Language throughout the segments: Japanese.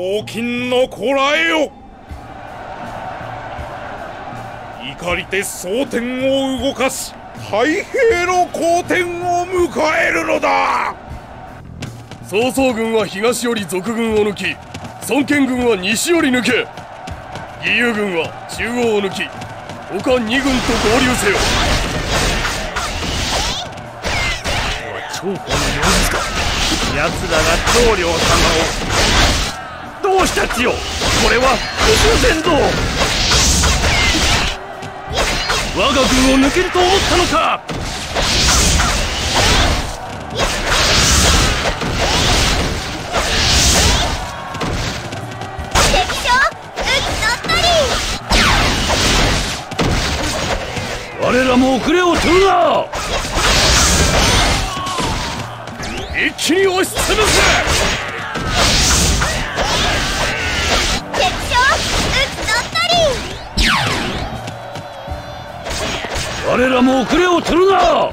黄金のこらえよ怒りて蒼天を動かし太平の好天を迎えるのだ。曹操軍は東より賊軍を抜き孫権軍は西より抜け。義勇軍は中央を抜き他2軍と合流せよ。長江の様子か奴らが長領様をどうした千代これは復讐戦ぞ我が軍を抜けると思ったのか。我らも遅れを取るな。一気に押し潰せ。我らも遅れを取るな！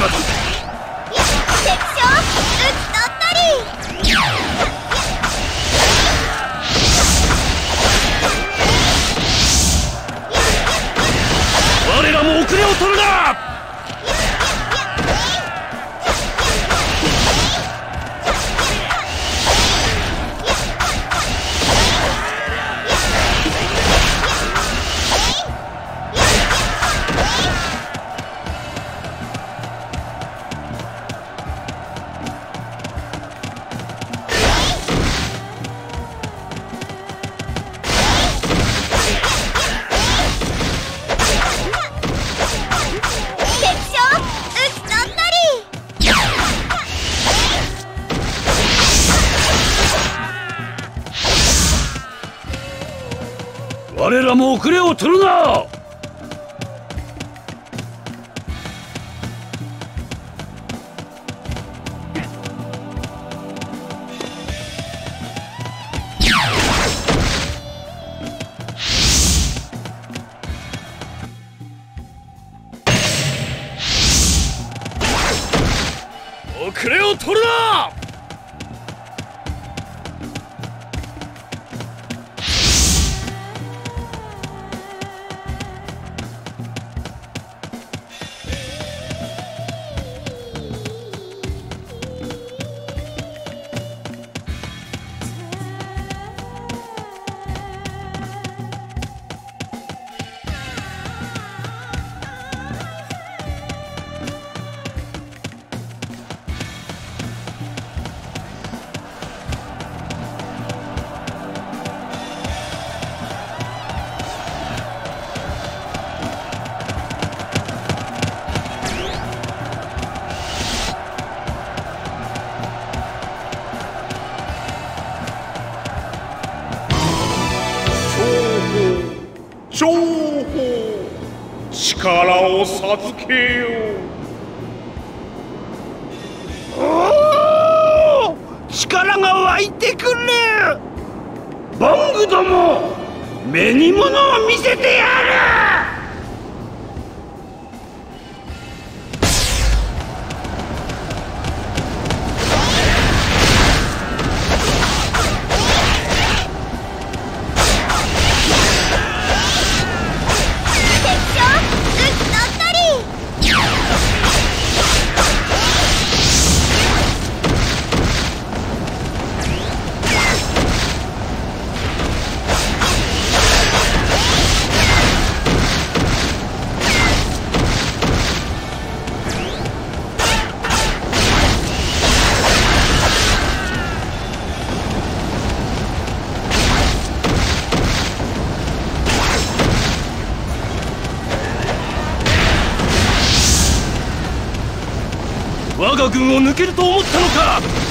我預けよう。力が湧いてくるボングども目に物を見せ軍を抜けると思ったのか？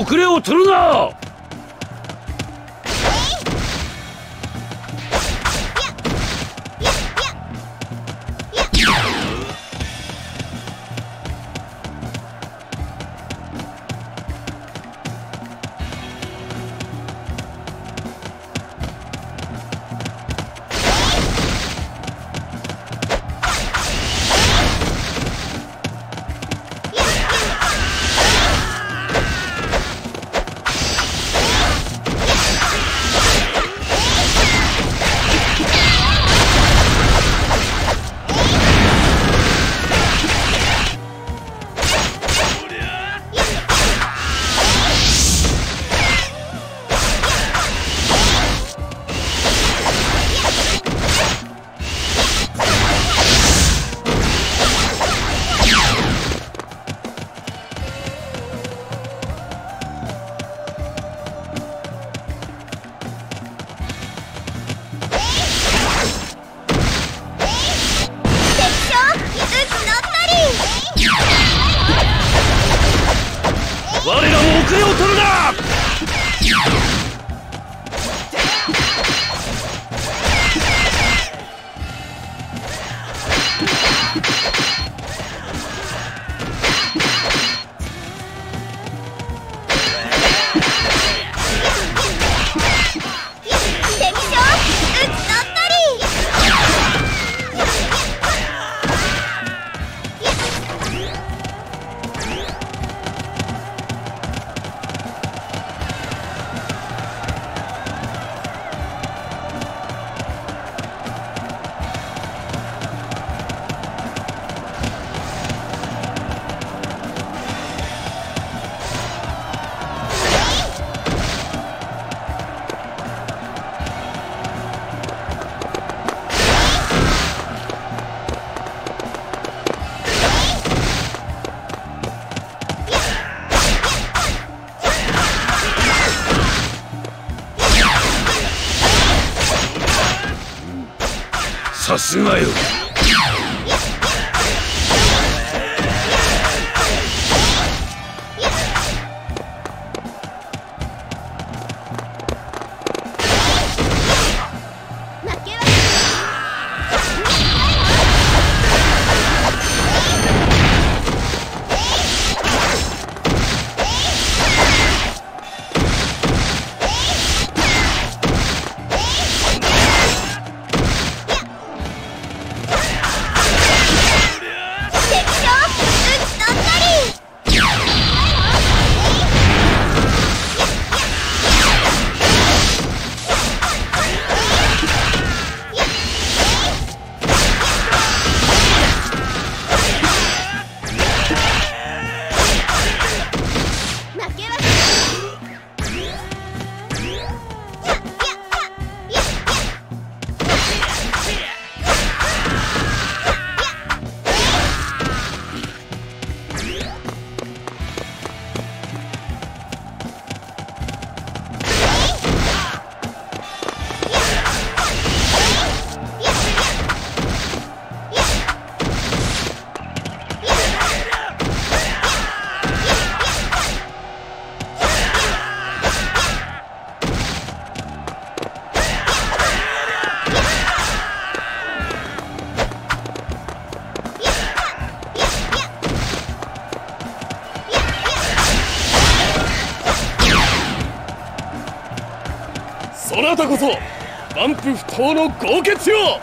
遅れを取るななたこそ万夫不当の豪傑よ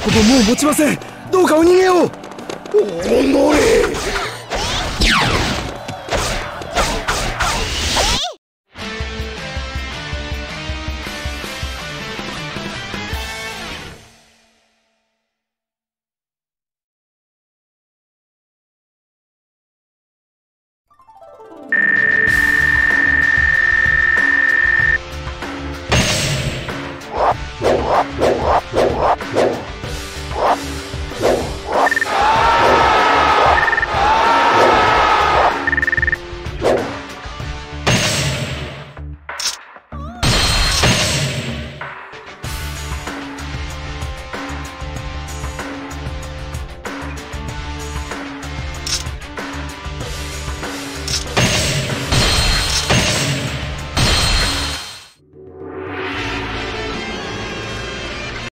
ここももう持ちません。どうかお逃げを。おのれ。